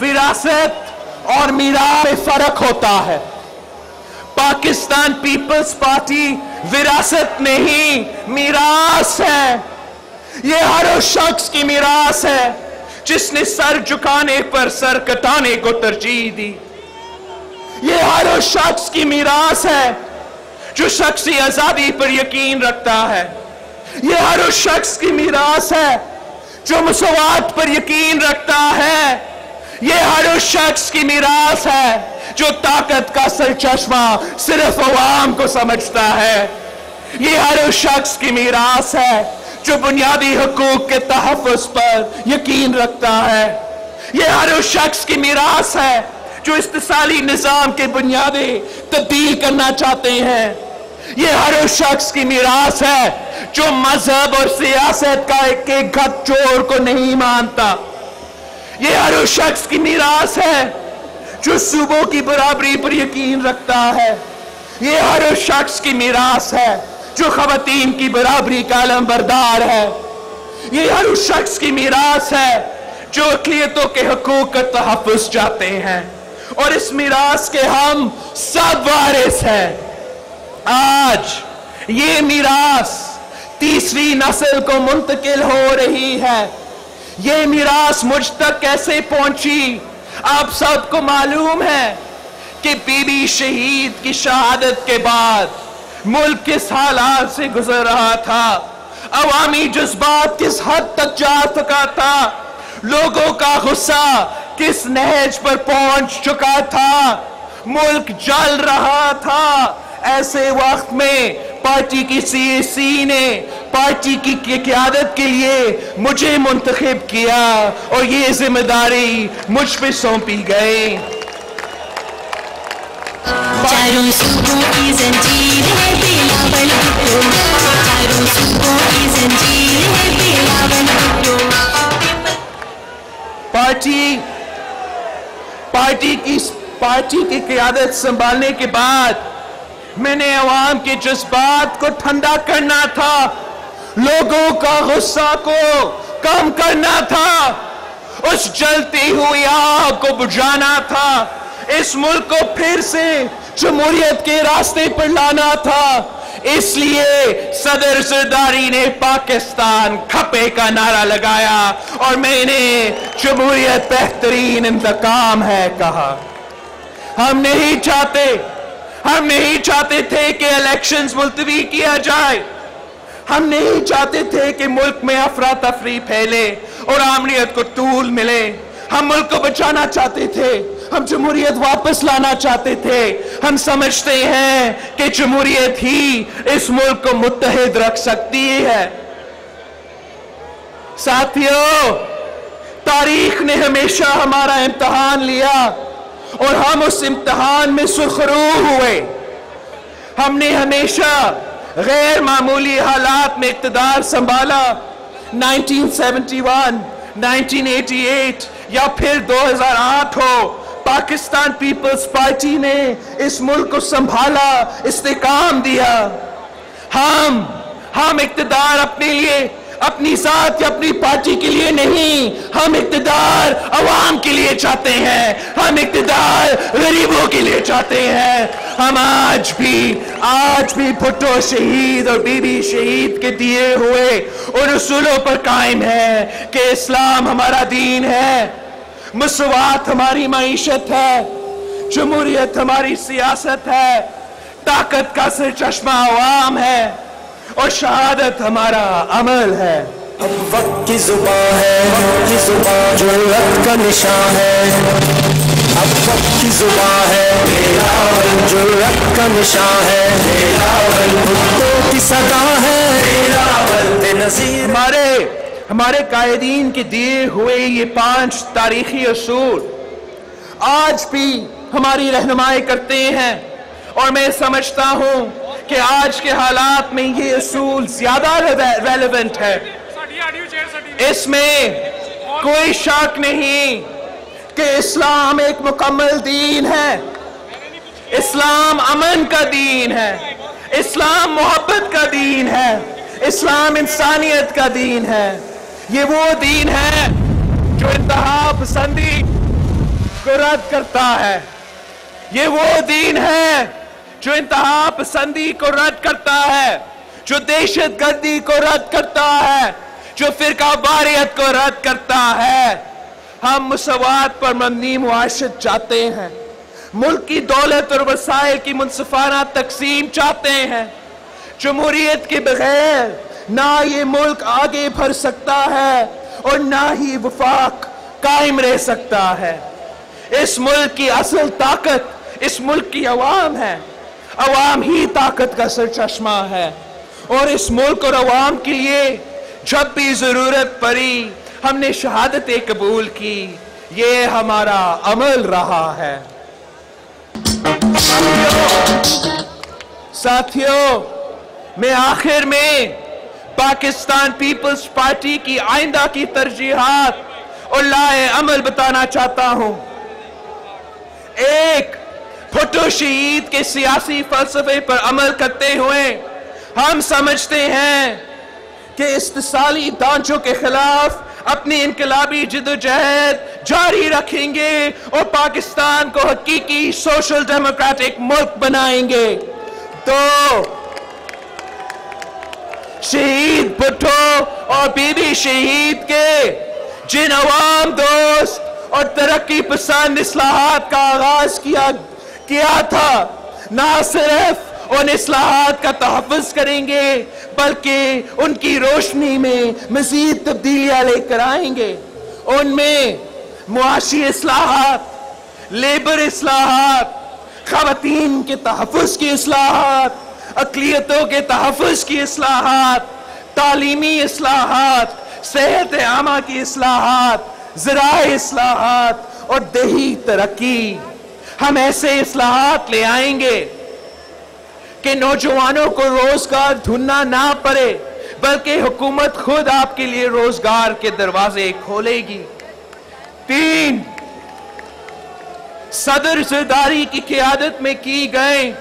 وراثت اور میراث میں فرق ہوتا ہے۔ پاکستان پیپلز پارٹی وراثت نہیں، میراث ہے۔ یہ ہر اس شخص کی میراث ہے جس نے سر جھکانے پر سر کٹانے کو ترجیح دی۔ یہ ہر اس شخص کی میراث ہے جو شخصی آزادی پر یقین رکھتا ہے۔ یہ ہر اس شخص کی میراث ہے جو مساوات پر یقین رکھتا ہے۔ یہ ہر اس شخص کی میراث ہے جو طاقت کا سرچشمہ صرف عوام کو سمجھتا ہے۔ یہ ہر اس شخص کی میراث ہے جو بنیادی حقوق کے تحفظ پر یقین رکھتا ہے۔ یہ ہر اس شخص کی میراث ہے جو استثالی نظام کے بنیادیں تبدیل کرنا چاہتے ہیں۔ یہ ہر اس شخص کی میراث ہے جو مذہب اور سیاست کا ایک ایک گھٹ چور کو نہیں مانتا۔ یہ ہر اس شخص کی میراث ہے جو صوبوں کی برابری پر یقین رکھتا ہے۔ یہ ہر اس شخص کی میراث ہے جو خواتین کی برابری کا علم بردار ہے۔ یہ ہر اس شخص کی میراث ہے جو اقلیتوں کے حقوق کا تحفظ جاتے ہیں۔ اور اس میراث کے ہم سب وارث ہیں۔ آج یہ میراث تیسری نسل کو منتقل ہو رہی ہے۔ یہ میراث مجھ تک کیسے پہنچی؟ آپ سب کو معلوم ہے کہ بی بی شہید کی شہادت کے بعد ملک کس حالات سے گزر رہا تھا؟ عوامی جذبات کس حد تک جا چکا تھا؟ لوگوں کا غصہ کس نہج پر پہنچ چکا تھا؟ ملک جل رہا تھا۔ ایسے وقت میں پارٹی کی سی سی نے پارٹی کی قیادت کے لیے مجھے منتخب کیا اور یہ ذمہ داری مجھ پہ سونپی گئے۔ چاروں صوبوں کی زنجیر ہے بلاول چاروں صوبوں کی زنجیر ہے بلاول پارٹی پارٹی کی پارٹی کی قیادت سنبھالنے کے بعد میں نے عوام کے جذبات کو ٹھنڈا کرنا تھا۔ لوگوں کا غصہ کو کم کرنا تھا۔ اس جلتی ہوئی آگ کو بجانا تھا۔ اس ملک کو پھر سے جمہوریت کے راستے پر لانا تھا۔ اس لیے صدر زرداری نے پاکستان کھپے کا نعرہ لگایا۔ اور میں نے جمہوریت بہترین انتقام ہے کہا۔ ہم نہیں چاہتے، ہم نہیں چاہتے تھے کہ الیکشنز ملتوی کیا جائے۔ ہم نہیں چاہتے تھے کہ ملک میں افراتفری پھیلے اور آمریت کو طول ملے۔ ہم ملک کو بچانا چاہتے تھے، ہم جمہوریت واپس لانا چاہتے تھے۔ ہم سمجھتے ہیں کہ جمہوریت ہی اس ملک کو متحد رکھ سکتی ہے۔ ساتھیوں تاریخ نے ہمیشہ ہمارا امتحان لیا اور ہم اس امتحان میں سرخرو ہوئے۔ ہم نے ہمیشہ غیر معمولی حالات میں اقتدار سنبھالا۔ 1971 1988 یا پھر 2008 ہو، پاکستان پیپلز پارٹی نے اس ملک کو سنبھالا استحکام دیا۔ ہم ہم اقتدار اپنے لیے اپنی ذات یا اپنی پارٹی کے لیے نہیں۔ ہم اقتدار عوام کے لیے چاہتے ہیں۔ ہم اقتدار غریبوں کے لیے چاہتے ہیں۔ ہم آج بھی آج بھی بھٹو شہید اور بی بی شہید کے دیے ہوئے ان اصولوں پر قائم ہے کہ اسلام ہمارا دین ہے۔ مسوات ہماری معیشت ہے۔ جمہوریت ہماری سیاست ہے۔ طاقت کا سر چشمہ عوام ہے۔ اور شہادت ہمارا عمل ہے۔ اب وقت کی زباں ہے وقت کی زباں جرت کا نشان ہے۔ اب وقت کی زباں ہے جرت کا نشان ہے۔ بھٹوں کی صدا ہے۔ ہمارے ہمارے قائدین کے دیئے ہوئے یہ پانچ تاریخی اصول آج بھی ہماری رہنمائی کرتے ہیں۔ اور میں سمجھتا ہوں کہ آج کے حالات میں یہ اصول زیادہ ریلیونٹ ہے۔ اس میں کوئی شک نہیں کہ اسلام ایک مکمل دین ہے۔ اسلام امن کا دین ہے۔ اسلام محبت کا دین ہے۔ اسلام انسانیت کا دین ہے۔ یہ وہ دین ہے جو انتہا پسندی کو رد کرتا ہے۔ یہ وہ دین ہے جو انتہا پسندی کو رد کرتا ہے، جو دہشت گردی کو رد کرتا ہے، جو فرقہ باریت کو رد کرتا ہے۔ ہم مساوات پر مبنی معاشرت چاہتے ہیں۔ ملک کی دولت اور وسائل کی منصفانہ تقسیم چاہتے ہیں۔ جمہوریت کے بغیر نہ یہ ملک آگے بھر سکتا ہے اور نہ ہی وفاق قائم رہ سکتا ہے۔ اس ملک کی اصل طاقت، اس ملک کی عوام ہے۔ عوام ہی طاقت کا سر چشمہ ہے۔ اور اس ملک اور عوام کے لیے جب بھی ضرورت پڑی، ہم نے شہادتیں قبول کی۔ یہ ہمارا عمل رہا ہے۔ ساتھیوں میں آخر میں پاکستان پیپلز پارٹی کی آئندہ کی ترجیحات اور لائے عمل بتانا چاہتا ہوں۔ ایک جو شہید کے سیاسی فلسفے پر عمل کرتے ہوئے ہم سمجھتے ہیں کہ استثالی دانچوں کے خلاف اپنی انقلابی جدوجہد جاری رکھیں گے اور پاکستان کو حقیقی سوشل ڈیموکریٹک ملک بنائیں گے۔ تو شہید بھٹو اور بی بی شہید کے جن عوام دوست اور ترقی پسند اصلاحات کا آغاز کیا کیا تھا؟ نہ صرف ان اصلاحات کا تحفظ کریں گے، بلکہ ان کی روشنی میں مزید تبدیلیاں لے کر آئیں گے۔ ان میں معاشی اصلاحات، لیبر اصلاحات، خواتین کے تحفظ کی اصلاحات، اقلیتوں کے تحفظ کی اصلاحات، تعلیمی اصلاحات، صحت عامہ کی اصلاحات ذرائع اصلاحات اور دیہی ترقی۔ ہم ایسے اصلاحات لے آئیں گے کہ نوجوانوں کو روزگار دھننا نہ پڑے، بلکہ حکومت خود آپ کے لیے روزگار کے دروازے کھولے گی۔ تین، صدر زرداری کی قیادت میں کی گئے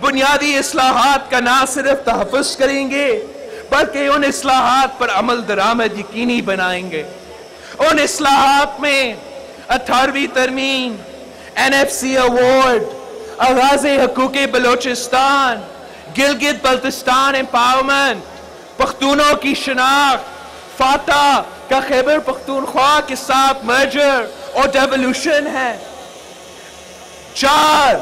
بنیادی اصلاحات کا نہ صرف تحفظ کریں گے، بلکہ ان اصلاحات پر عمل درآمد یقینی بنائیں گے۔ ان اصلاحات میں اٹھارویں ترمیم این ایف سی ایوارڈ آغاز حقوق بلوچستان گلگت بلتستان امپاورمنٹ پختونوں کی شناخت فاتح کا خیبر پختونخوا کے ساتھ مرجر اور ڈیولوشن ہے چار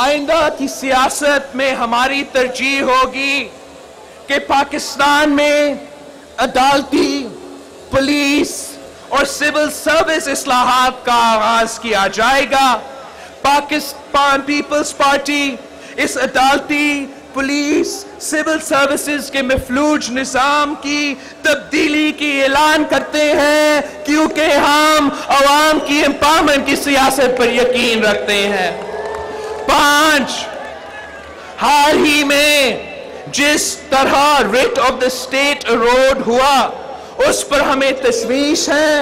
آئندہ کی سیاست میں ہماری ترجیح ہوگی کہ پاکستان میں عدالتی پولیس اور سول سروس اصلاحات کا آغاز کیا جائے گا۔ پاکستان پیپلز پارٹی اس عدالتی پولیس سول سروسز کے مفلوج نظام کی تبدیلی کی اعلان کرتے ہیں، کیونکہ ہم عوام کی امپاورمنٹ کی سیاست پر یقین رکھتے ہیں۔ پانچ، حال ہی میں جس طرح writ of the state erode ہوا اس پر ہمیں تشویش ہے۔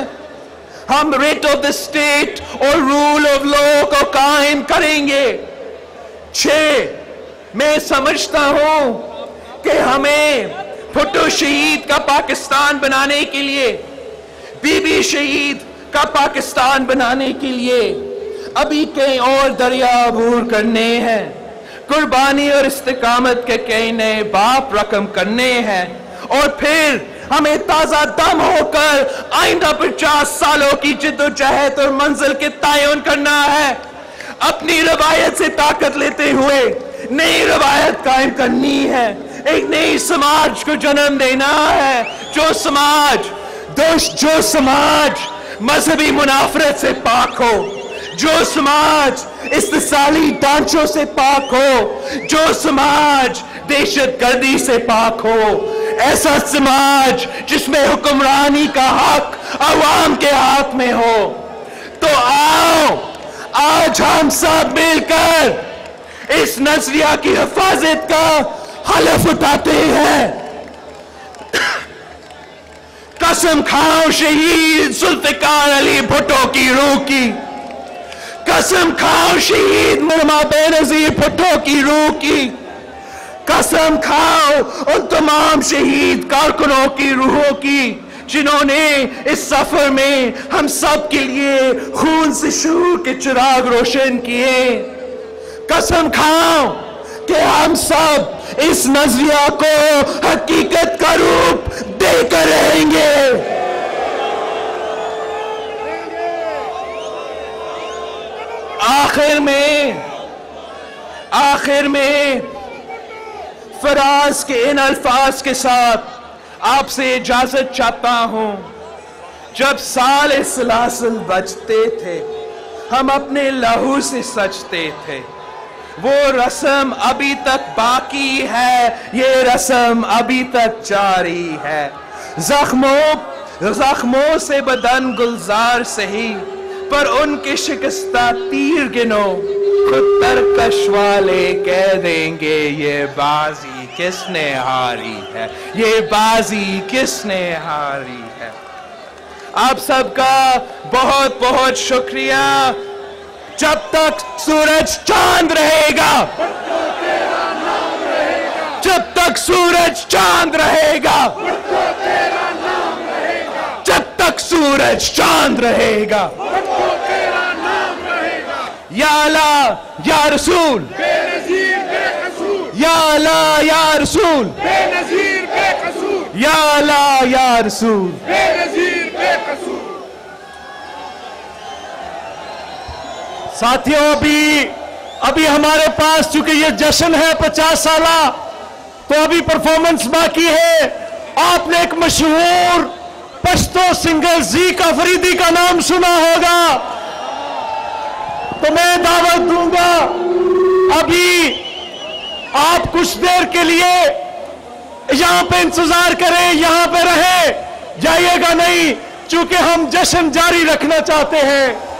ہم ریٹ آف دا اسٹیٹ اور رول آف لا کو قائم کریں گے۔ چھ، میں سمجھتا ہوں کہ ہمیں پھٹو شہید کا پاکستان بنانے کے لیے، بی بی شہید کا پاکستان بنانے کے لیے ابھی کئی اور دریا عبور کرنے ہیں۔ قربانی اور استقامت کے کئی نئے باپ رقم کرنے ہیں۔ اور پھر ہمیں تازہ دم ہو کر آئندہ پچاس سالوں کی جد و جہد اور منزل کے تعین کرنا ہے۔ اپنی روایت سے طاقت لیتے ہوئے نئی روایت قائم کرنی ہے۔ ایک نئی سماج کو جنم دینا ہے۔ جو سماج، دوش، جو سماج مذہبی منافرت سے پاک ہو۔ جو سماج استثالی ڈانچوں سے پاک ہو۔ جو سماج دہشت گردی سے پاک ہو۔ ایسا سماج جس میں حکمرانی کا حق عوام کے ہاتھ میں ہو۔ تو آؤ، آج ہم سب مل کر اس نظریہ کی حفاظت کا حلف اٹھاتے ہیں۔ قسم کھاؤ شہید ذوالفقار علی بھٹو کی روح کی۔ قسم کھاؤ شہید مرما بے نظیر بھٹو کی روح کی۔ قسم کھاؤ ان تمام شہید کارکنوں کی روحوں کی، جنہوں نے اس سفر میں ہم سب کے لیے خون سے شروع کے چراغ روشن کیے۔ قسم کھاؤ کہ ہم سب اس نظریہ کو حقیقت کا روپ دے کر رہیں گے۔ آخر میں آخر میں فراز کے ان الفاظ کے ساتھ آپ سے اجازت چاہتا ہوں۔ جب سال سلاسل بجتے تھے، ہم اپنے لہو سے سچتے تھے۔ وہ رسم ابھی تک باقی ہے، یہ رسم ابھی تک جاری ہے۔ زخموں زخموں سے بدن گلزار سہی پر ان کے شکستہ تیر گنو۔ خود ترکش والے کہہ دیں گے، یہ بازی کس نے ہاری ہے؟ یہ بازی کس نے ہاری ہے؟ آپ سب کا بہت بہت شکریہ۔ جب تک سورج چاند رہے گا، جب تک سورج چاند رہے گا، جب تک سورج چاند رہے گا۔ یا اللہ یا رسول بے نظیر بے قصور۔ یا اللہ یا رسول بے نظیر بے قصور۔ یا اللہ یا رسول بے نظیر بے قصور۔ ساتھیوں ابھی ابھی ہمارے پاس چونکہ یہ جشن ہے پچاس سالہ تو ابھی پرفارمنس باقی ہے۔ آپ نے ایک مشہور پشتو سنگل زی کا فریدی کا نام سنا ہوگا۔ تو میں دعوت دوں گا۔ ابھی آپ کچھ دیر کے لیے یہاں پہ انتظار کریں، یہاں پہ رہیں۔ جائیے گا نہیں، چونکہ ہم جشن جاری رکھنا چاہتے ہیں۔